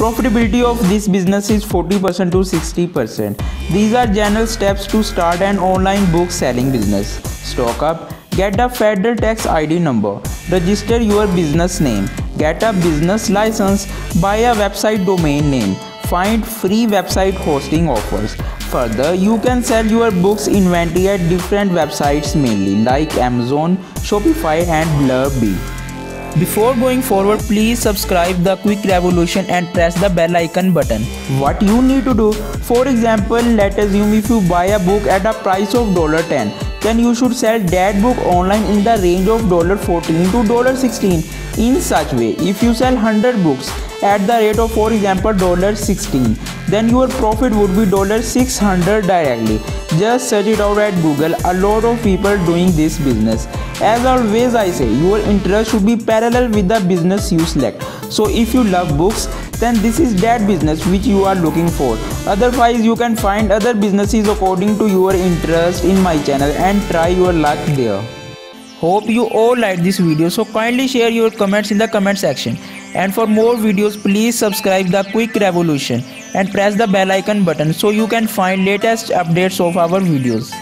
Profitability of this business is 40% to 60%. These are general steps to start an online book selling business. Stock up, get a federal tax ID number, register your business name, get a business license, buy a website domain name, find free website hosting offers. Further, you can sell your books inventory at different websites mainly like Amazon, Shopify and Blurb. Before going forward, please subscribe the Quick Revolution and press the bell icon button. What you need to do, for example, let assume if you buy a book at a price of $10, then you should sell that book online in the range of $14 to $16. In such way, if you sell 100 books at the rate of for example $16, then your profit would be $600 directly. Just search it out at Google. A lot of people doing this business. As always I say, your interest should be parallel with the business you select. So if you love books, then this is that business which you are looking for. Otherwise, you can find other businesses according to your interest in my channel and try your luck there. Hope you all liked this video so kindly share your comments in the comment section. And for more videos please subscribe the Quick Revolution and press the bell icon button so you can find latest updates of our videos.